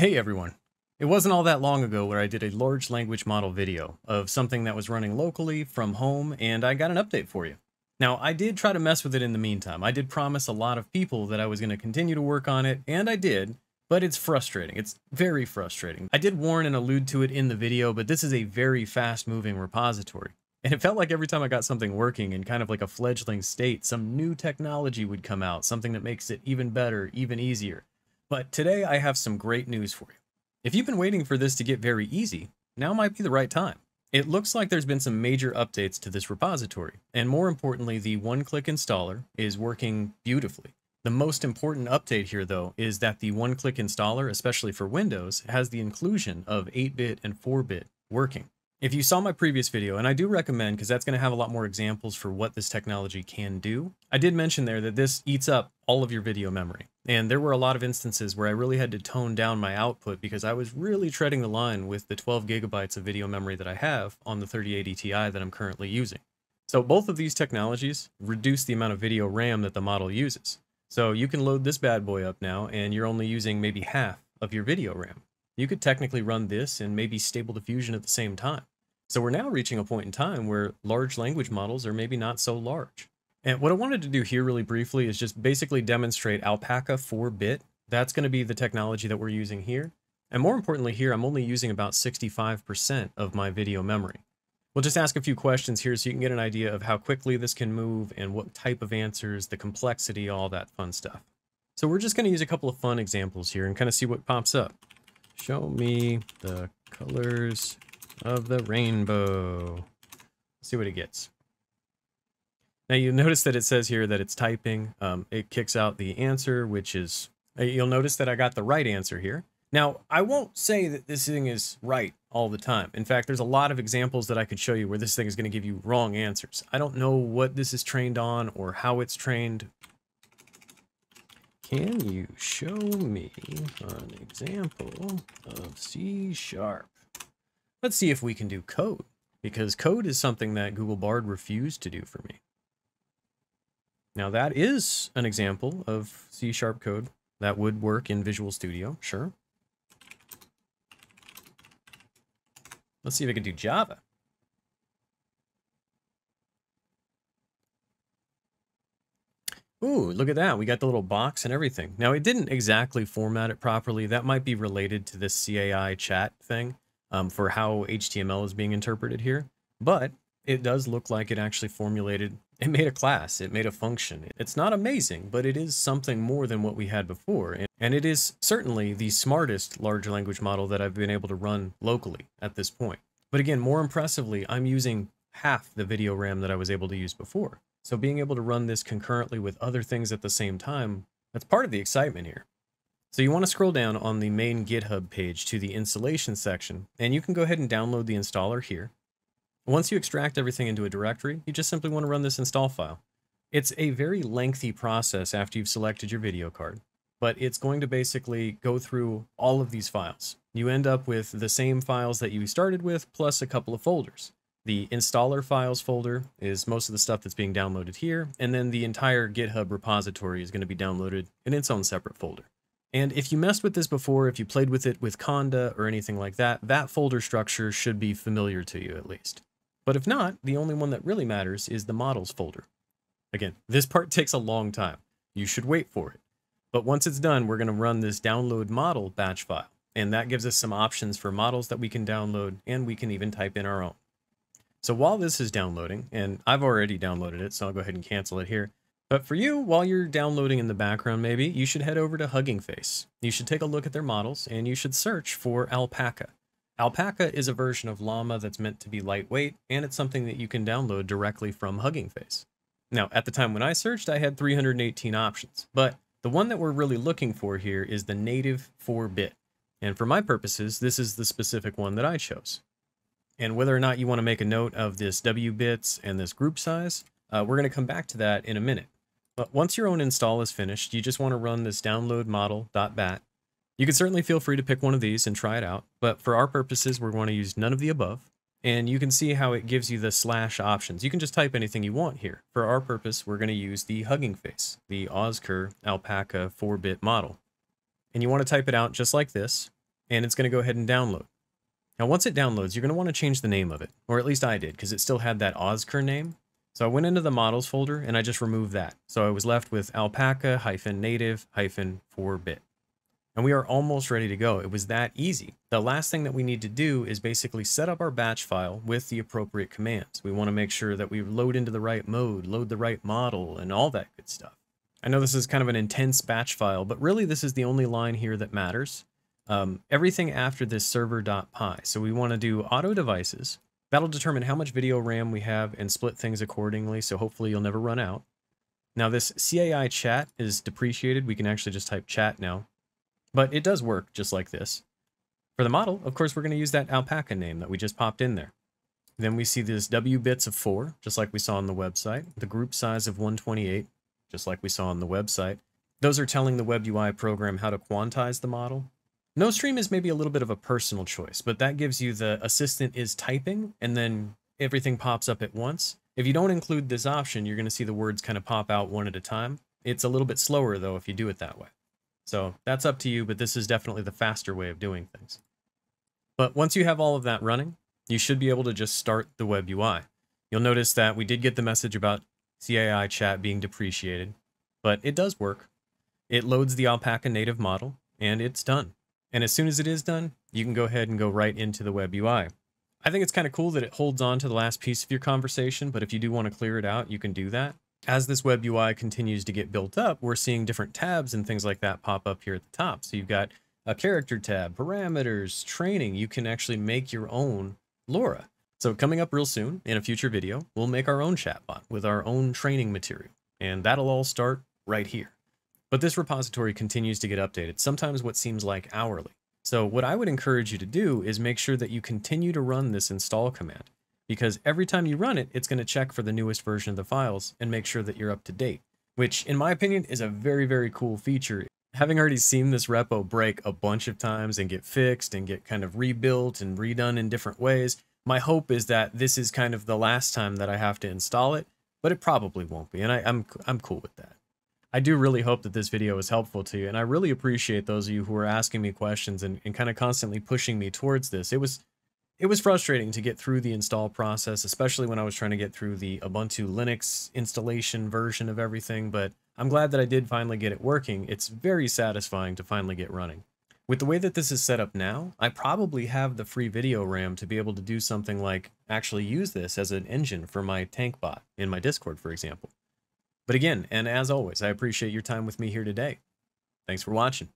Hey everyone. It wasn't all that long ago where I did a large language model video of something that was running locally from home and I got an update for you. Now, I did try to mess with it in the meantime. I did promise a lot of people that I was going to continue to work on it, and I did, but it's frustrating. It's very frustrating. I did warn and allude to it in the video, but this is a very fast moving repository. And it felt like every time I got something working in kind of like a fledgling state, some new technology would come out, something that makes it even better, even easier. But today I have some great news for you. If you've been waiting for this to get very easy, now might be the right time. It looks like there's been some major updates to this repository, and more importantly, the one-click installer is working beautifully. The most important update here, though, is that the one-click installer, especially for Windows, has the inclusion of 8-bit and 4-bit working. If you saw my previous video, and I do recommend because that's going to have a lot more examples for what this technology can do, I did mention there that this eats up all of your video memory. And there were a lot of instances where I really had to tone down my output because I was really treading the line with the 12 gigabytes of video memory that I have on the 3080 Ti that I'm currently using. So both of these technologies reduce the amount of video RAM that the model uses. So you can load this bad boy up now and you're only using maybe half of your video RAM. You could technically run this and maybe Stable Diffusion at the same time. So we're now reaching a point in time where large language models are maybe not so large. And what I wanted to do here really briefly is just basically demonstrate Alpaca 4-bit. That's going to be the technology that we're using here. And more importantly here, I'm only using about 65% of my video memory. We'll just ask a few questions here so you can get an idea of how quickly this can move and what type of answers, the complexity, all that fun stuff. So we're just going to use a couple of fun examples here and kind of see what pops up. Show me the colors of the rainbow. Let's see what it gets. Now you notice that it says here that it's typing. Um, it kicks out the answer, which is, uh, you'll notice that I got the right answer here. Now, I won't say that this thing is right all the time. In fact, there's a lot of examples that I could show you where this thing is going to give you wrong answers. I don't know what this is trained on or how it's trained. Can you show me an example of C Sharp? Let's see if we can do code, because code is something that Google Bard refused to do for me. Now that is an example of C-sharp code that would work in Visual Studio, sure. Let's see if I can do Java. Ooh, look at that. We got the little box and everything. Now, it didn't exactly format it properly. That might be related to this CAI chat thing um, for how HTML is being interpreted here. But it does look like it actually formulated, it made a class, it made a function. It's not amazing, but it is something more than what we had before. And it is certainly the smartest large language model that I've been able to run locally at this point. But again, more impressively, I'm using half the video RAM that I was able to use before. So being able to run this concurrently with other things at the same time, that's part of the excitement here. So you want to scroll down on the main GitHub page to the installation section, and you can go ahead and download the installer here. Once you extract everything into a directory, you just simply want to run this install file. It's a very lengthy process after you've selected your video card, but it's going to basically go through all of these files. You end up with the same files that you started with, plus a couple of folders. The installer files folder is most of the stuff that's being downloaded here, and then the entire GitHub repository is going to be downloaded in its own separate folder. And if you messed with this before, if you played with it with Conda or anything like that, that folder structure should be familiar to you at least. But if not, the only one that really matters is the models folder. Again, this part takes a long time. You should wait for it. But once it's done, we're going to run this download model batch file. And that gives us some options for models that we can download, and we can even type in our own. So while this is downloading, and I've already downloaded it, so I'll go ahead and cancel it here. But for you, while you're downloading in the background maybe, you should head over to Hugging Face. You should take a look at their models, and you should search for Alpaca. Alpaca is a version of Llama that's meant to be lightweight, and it's something that you can download directly from Hugging Face. Now, at the time when I searched, I had 318 options, but the one that we're really looking for here is the native 4-bit. And for my purposes, this is the specific one that I chose. And whether or not you want to make a note of this W bits and this group size, uh, we're going to come back to that in a minute. But once your own install is finished, you just want to run this download model.bat. You can certainly feel free to pick one of these and try it out, but for our purposes, we're going to use none of the above. And you can see how it gives you the slash options. You can just type anything you want here. For our purpose, we're going to use the Hugging Face, the ozcur Alpaca 4-bit model. And you want to type it out just like this, and it's going to go ahead and download. Now, once it downloads, you're going to want to change the name of it, or at least I did, because it still had that ozcur name. So I went into the models folder and I just removed that. So I was left with alpaca-native-4-bit. And we are almost ready to go. It was that easy. The last thing that we need to do is basically set up our batch file with the appropriate commands. We want to make sure that we load into the right mode, load the right model, and all that good stuff. I know this is kind of an intense batch file, but really this is the only line here that matters. Um, everything after this server.py. So we want to do auto devices. That'll determine how much video RAM we have and split things accordingly, so hopefully you'll never run out. Now this CAI chat is depreciated. We can actually just type chat now. But it does work just like this. For the model, of course, we're going to use that alpaca name that we just popped in there. Then we see this W bits of 4, just like we saw on the website. The group size of 128, just like we saw on the website. Those are telling the WebUI program how to quantize the model. No stream is maybe a little bit of a personal choice, but that gives you the assistant is typing and then everything pops up at once. If you don't include this option, you're going to see the words kind of pop out one at a time. It's a little bit slower though if you do it that way. So that's up to you, but this is definitely the faster way of doing things. But once you have all of that running, you should be able to just start the web UI. You'll notice that we did get the message about CAI chat being depreciated, but it does work. It loads the Alpaca native model, and it's done. And as soon as it is done, you can go ahead and go right into the web UI. I think it's kind of cool that it holds on to the last piece of your conversation, but if you do want to clear it out, you can do that as this web UI continues to get built up, we're seeing different tabs and things like that pop up here at the top. So you've got a character tab, parameters, training. You can actually make your own LoRA. So coming up real soon in a future video, we'll make our own chatbot with our own training material. And that'll all start right here. But this repository continues to get updated, sometimes what seems like hourly. So what I would encourage you to do is make sure that you continue to run this install command because every time you run it, it's going to check for the newest version of the files and make sure that you're up to date, which in my opinion is a very, very cool feature. Having already seen this repo break a bunch of times and get fixed and get kind of rebuilt and redone in different ways, my hope is that this is kind of the last time that I have to install it, but it probably won't be, and I, I'm, I'm cool with that. I do really hope that this video was helpful to you, and I really appreciate those of you who are asking me questions and, and kind of constantly pushing me towards this. It was it was frustrating to get through the install process, especially when I was trying to get through the Ubuntu Linux installation version of everything, but I'm glad that I did finally get it working. It's very satisfying to finally get running. With the way that this is set up now, I probably have the free video RAM to be able to do something like actually use this as an engine for my tank bot in my Discord, for example. But again, and as always, I appreciate your time with me here today. Thanks for watching.